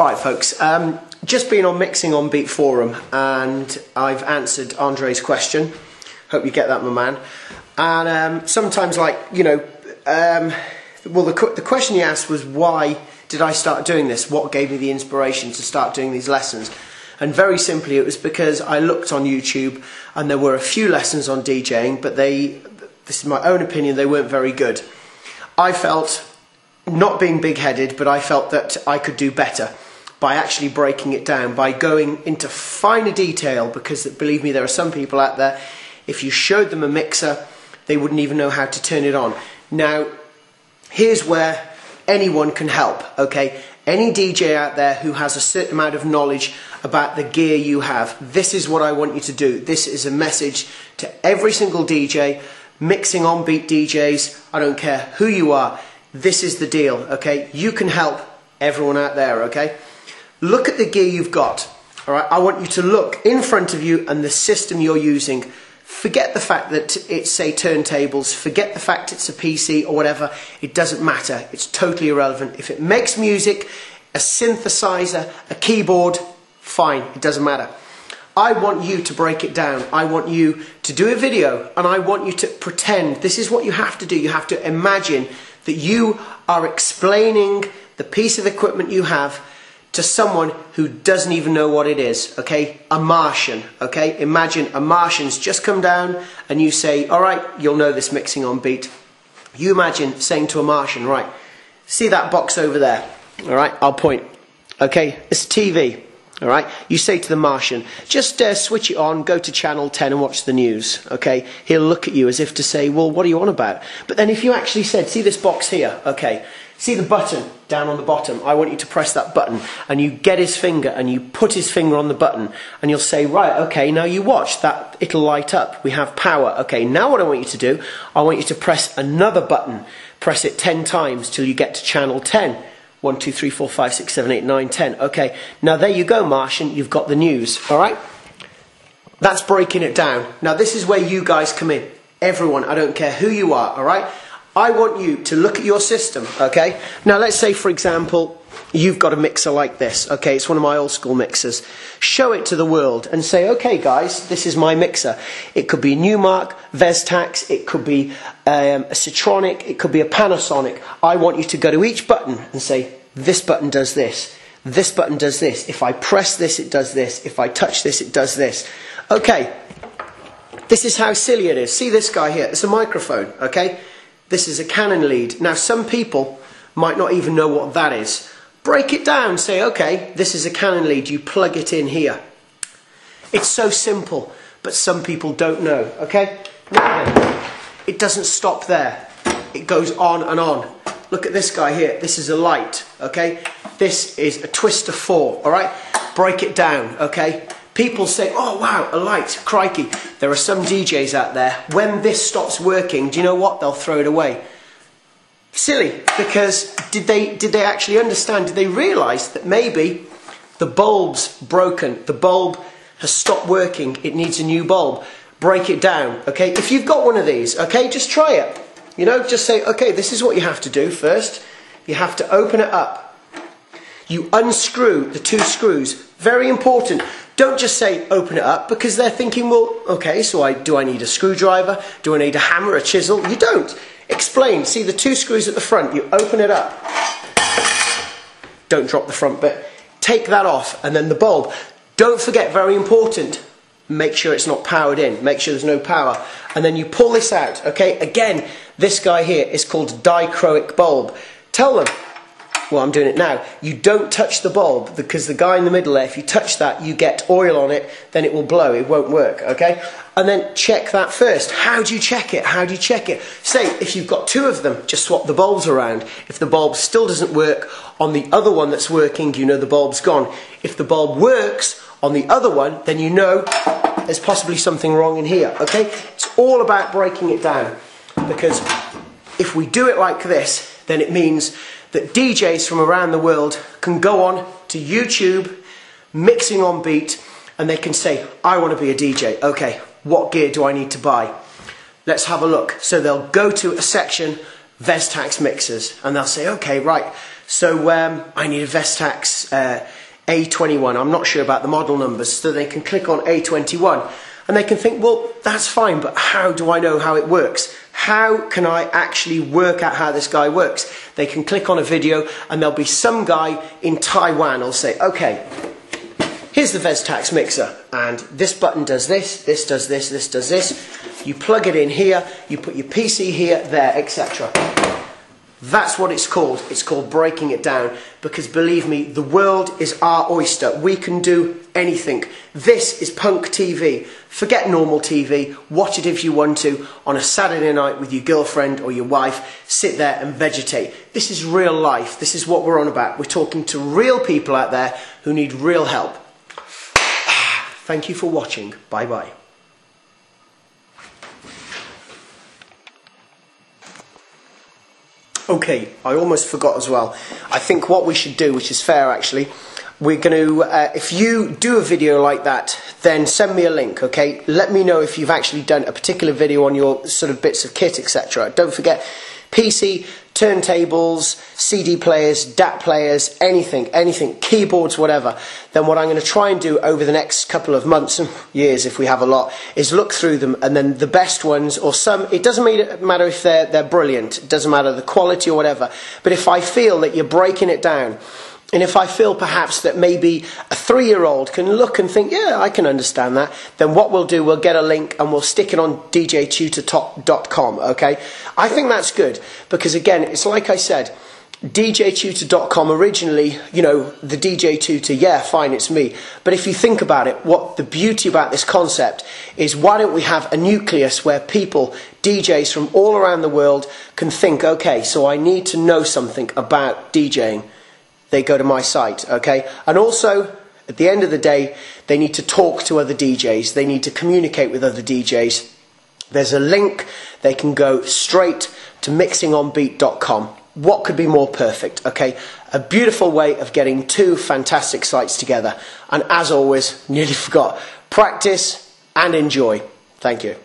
Right, folks. Um, just been on Mixing on Beat forum, and I've answered Andre's question. Hope you get that, my man. And um, sometimes, like you know, um, well, the the question he asked was why did I start doing this? What gave me the inspiration to start doing these lessons? And very simply, it was because I looked on YouTube, and there were a few lessons on DJing, but they, this is my own opinion, they weren't very good. I felt not being big headed, but I felt that I could do better by actually breaking it down, by going into finer detail, because believe me, there are some people out there, if you showed them a mixer, they wouldn't even know how to turn it on. Now, here's where anyone can help, okay? Any DJ out there who has a certain amount of knowledge about the gear you have, this is what I want you to do. This is a message to every single DJ, mixing on beat DJs, I don't care who you are. This is the deal, okay? You can help everyone out there, okay? Look at the gear you've got. All right, I want you to look in front of you and the system you're using. Forget the fact that it's, say, turntables. Forget the fact it's a PC or whatever. It doesn't matter. It's totally irrelevant. If it makes music, a synthesizer, a keyboard, fine. It doesn't matter. I want you to break it down. I want you to do a video and I want you to pretend. This is what you have to do. You have to imagine that you are explaining the piece of equipment you have to someone who doesn't even know what it is, okay? A Martian, okay? Imagine a Martian's just come down and you say, all right, you'll know this mixing on beat. You imagine saying to a Martian, right, see that box over there, all right? I'll point, okay? It's TV, all right? You say to the Martian, just uh, switch it on, go to channel 10 and watch the news, okay? He'll look at you as if to say, well, what are you on about? But then if you actually said, see this box here, okay? See the button down on the bottom? I want you to press that button and you get his finger and you put his finger on the button and you'll say, right, okay, now you watch that, it'll light up. We have power. Okay, now what I want you to do, I want you to press another button. Press it 10 times till you get to channel 10. 1, 2, 3, 4, 5, 6, 7, 8, 9, 10. Okay, now there you go, Martian, you've got the news, alright? That's breaking it down. Now this is where you guys come in. Everyone, I don't care who you are, alright? I want you to look at your system, okay? Now, let's say, for example, you've got a mixer like this, okay? It's one of my old school mixers. Show it to the world and say, okay, guys, this is my mixer. It could be a Numark, Vestax, it could be um, a Citronic, it could be a Panasonic. I want you to go to each button and say, this button does this. This button does this. If I press this, it does this. If I touch this, it does this. Okay, this is how silly it is. See this guy here? It's a microphone, okay? This is a Cannon lead. Now, some people might not even know what that is. Break it down. Say, okay, this is a Cannon lead. You plug it in here. It's so simple, but some people don't know, okay? Now it doesn't stop there. It goes on and on. Look at this guy here. This is a light, okay? This is a Twister 4, all right? Break it down, okay? People say, oh wow, a light, crikey. There are some DJs out there, when this stops working, do you know what? They'll throw it away. Silly, because did they, did they actually understand, did they realise that maybe the bulb's broken, the bulb has stopped working, it needs a new bulb. Break it down, okay? If you've got one of these, okay, just try it. You know, just say, okay, this is what you have to do first. You have to open it up. You unscrew the two screws. Very important. Don't just say open it up because they're thinking, well, okay, so I, do I need a screwdriver? Do I need a hammer, a chisel? You don't. Explain. See the two screws at the front. You open it up. Don't drop the front bit. Take that off and then the bulb. Don't forget, very important, make sure it's not powered in. Make sure there's no power. And then you pull this out, okay? Again, this guy here is called dichroic bulb. Tell them, well, I'm doing it now. You don't touch the bulb because the guy in the middle there, if you touch that, you get oil on it, then it will blow. It won't work, okay? And then check that first. How do you check it? How do you check it? Say, if you've got two of them, just swap the bulbs around. If the bulb still doesn't work on the other one that's working, you know the bulb's gone. If the bulb works on the other one, then you know there's possibly something wrong in here, okay? It's all about breaking it down because if we do it like this, then it means that DJs from around the world can go on to YouTube, mixing on beat, and they can say, I want to be a DJ. Okay, what gear do I need to buy? Let's have a look. So they'll go to a section, Vestax mixers, and they'll say, okay, right, So um, I need a Vestax uh, A21. I'm not sure about the model numbers, so they can click on A21 and they can think, well, that's fine, but how do I know how it works? How can I actually work out how this guy works? They can click on a video and there'll be some guy in Taiwan who'll say, okay, here's the Vestax mixer and this button does this, this does this, this does this. You plug it in here, you put your PC here, there, etc. That's what it's called. It's called breaking it down because believe me, the world is our oyster. We can do anything. This is punk TV. Forget normal TV. Watch it if you want to on a Saturday night with your girlfriend or your wife. Sit there and vegetate. This is real life. This is what we're on about. We're talking to real people out there who need real help. Thank you for watching. Bye bye. Okay, I almost forgot as well. I think what we should do, which is fair actually, we're going to, uh, if you do a video like that, then send me a link, okay? Let me know if you've actually done a particular video on your sort of bits of kit, etc. Don't forget, PC, turntables, CD players, DAT players, anything, anything, keyboards, whatever, then what I'm going to try and do over the next couple of months and years, if we have a lot, is look through them and then the best ones, or some, it doesn't matter if they're, they're brilliant, it doesn't matter the quality or whatever, but if I feel that you're breaking it down, and if I feel perhaps that maybe a three year old can look and think, yeah, I can understand that, then what we'll do, we'll get a link and we'll stick it on djtutor.com, okay? I think that's good because, again, it's like I said, djtutor.com originally, you know, the DJ tutor, yeah, fine, it's me. But if you think about it, what the beauty about this concept is why don't we have a nucleus where people, DJs from all around the world, can think, okay, so I need to know something about DJing they go to my site, okay? And also, at the end of the day, they need to talk to other DJs, they need to communicate with other DJs. There's a link, they can go straight to mixingonbeat.com. What could be more perfect, okay? A beautiful way of getting two fantastic sites together. And as always, nearly forgot, practice and enjoy. Thank you.